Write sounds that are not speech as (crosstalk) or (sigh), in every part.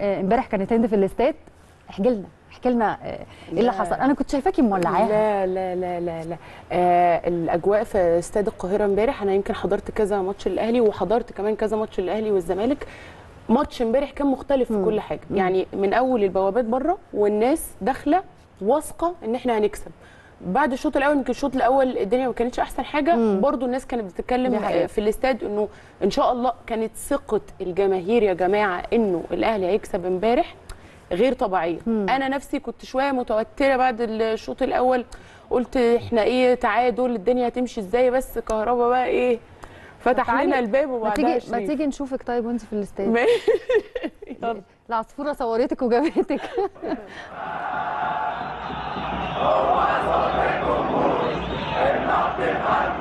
آه، امبارح كانت هند في الاستاد. احكي لنا احكي لنا آه، إيه اللي. حصل؟ أنا كنت شايفاكي مولعاها. لا لا لا لا لا. آه الأجواء في استاد القاهرة امبارح أنا يمكن حضرت كذا ماتش الاهلي وحضرت كمان كذا ماتش الاهلي والزمالك. ماتش امبارح كان مختلف في كل حاجة. يعني من أول البوابات بره والناس داخلة واثقة إن إحنا هنكسب. بعد الشوط الأول يمكن الشوط الأول الدنيا ما كانتش أحسن حاجة. برضو الناس كانت بتتكلم في الاستاد إنه إن شاء الله كانت ثقة الجماهير يا جماعة إنه الأهلي هيكسب امبارح غير طبيعية. أنا نفسي كنت شوية متوترة بعد الشوط الأول. قلت إحنا إيه تعادل الدنيا هتمشي إزاي؟ بس كهربا بقى إيه فتح لنا الباب ما وبعدها تيجي ما. تيجي نشوفك طيب وأنت في الاستاد. ما- (laughs) يلا. العصفورة صورتك وجابتك. (laughs)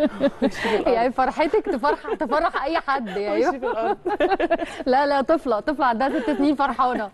(laughs) يعني فرحتك تفرح تفرح أي حد يعني. (laughs) لا لا طفلة طفلة عندها ست سنين فرحانة.